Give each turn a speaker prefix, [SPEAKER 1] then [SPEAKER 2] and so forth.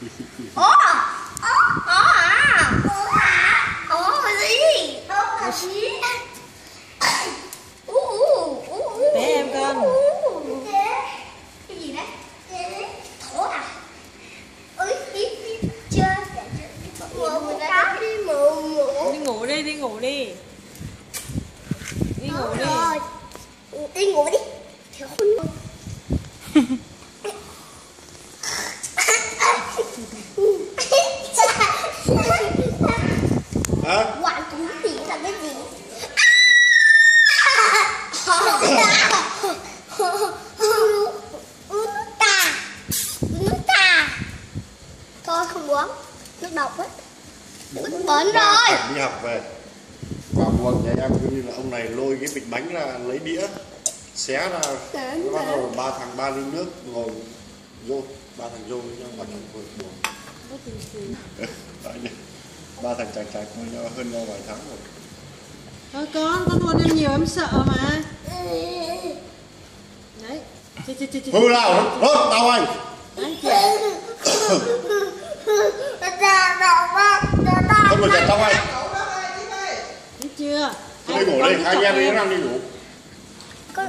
[SPEAKER 1] Ủa? Ủa? À? Ủa à? Ủa gì? Ủa gì?
[SPEAKER 2] Vẽ em con.
[SPEAKER 1] Cái gì đấy? Thổ à? Mụ cá đi, mụ, mụ.
[SPEAKER 2] Đi ngủ đi, đi ngủ đi Đi ngủ đi.
[SPEAKER 1] Đi ngủ đi.
[SPEAKER 3] Hả?
[SPEAKER 1] Quản thú gì là cái gì? Uống nước trà Uống nước trà Thôi không uống. Nước độc ấy Nước bẩn rồi.
[SPEAKER 3] đi học về. Vào buồng nhà em cứ như là ông này lôi cái bịch bánh ra lấy đĩa. Xé ra. Bắt đầu ba thằng ba ly nước ngồi vô ba thằng vô với nhau buồng Đấy nhỉ. ba thằng chàng chàng với nhau hơn nhau vài tháng rồi.
[SPEAKER 2] Thôi con, con hôn em nhiều em sợ mà. Đấy. Chị, chị, chị, chị
[SPEAKER 3] hư nào hốt tao anh. Không được chạy tao anh.
[SPEAKER 2] Thấy chưa?
[SPEAKER 3] Đi ngủ đi hai anh em đi đi ngủ.
[SPEAKER 1] Con